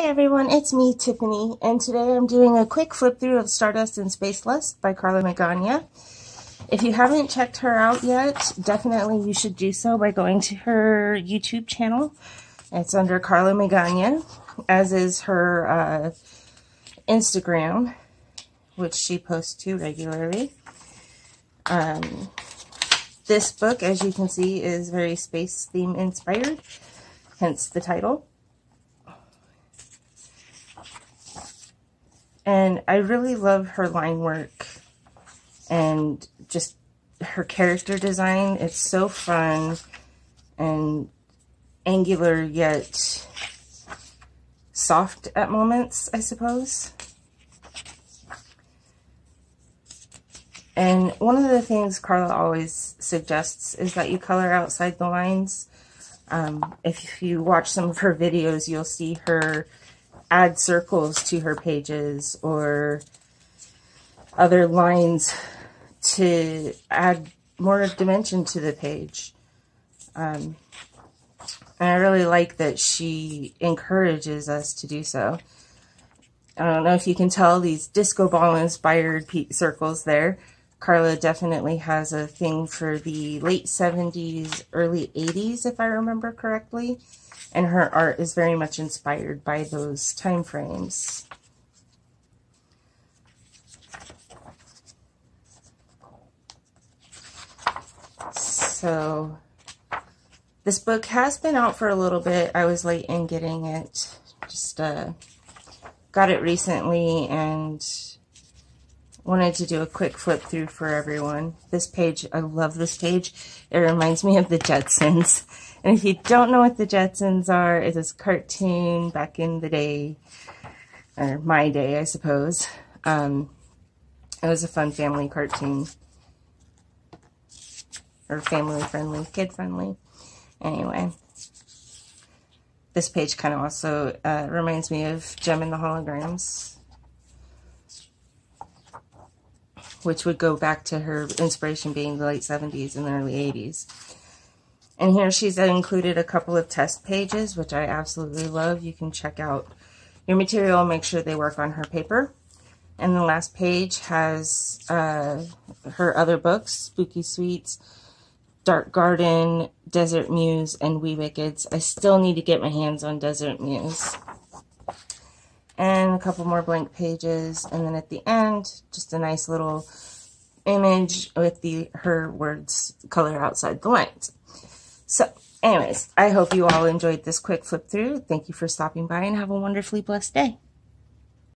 Hey everyone, it's me, Tiffany, and today I'm doing a quick flip through of Stardust and Space by Karla Magaña. If you haven't checked her out yet, definitely you should do so by going to her YouTube channel. It's under Karla Magaña, as is her uh, Instagram, which she posts to regularly. Um, this book, as you can see, is very space theme inspired, hence the title. And I really love her line work and just her character design. It's so fun and angular yet soft at moments, I suppose. And one of the things Karla always suggests is that you color outside the lines. Um, if you watch some of her videos, you'll see her add circles to her pages or other lines to add more dimension to the page. Um, and I really like that she encourages us to do so. I don't know if you can tell these disco ball inspired circles there. Karla definitely has a thing for the late 70s, early 80s, if I remember correctly and her art is very much inspired by those time frames. So this book has been out for a little bit. I was late in getting it. Just uh, got it recently and wanted to do a quick flip through for everyone. This page, I love this page. It reminds me of the Jetsons. And if you don't know what the Jetsons are, it's this cartoon back in the day, or my day, I suppose. Um, it was a fun family cartoon. Or family friendly, kid friendly. Anyway. This page kind of also uh, reminds me of Jem and the Holograms. Which would go back to her inspiration being the late 70s and the early 80s. And here she's included a couple of test pages, which I absolutely love. You can check out your material, make sure they work on her paper. And the last page has uh, her other books, Spooky Sweets, Dark Garden, Desert Muse, and Wee Wickeds. I still need to get my hands on Desert Muse. Couple more blank pages. And then at the end, just a nice little image with the her words color outside the lines. So anyways, I hope you all enjoyed this quick flip through. Thank you for stopping by and have a wonderfully blessed day.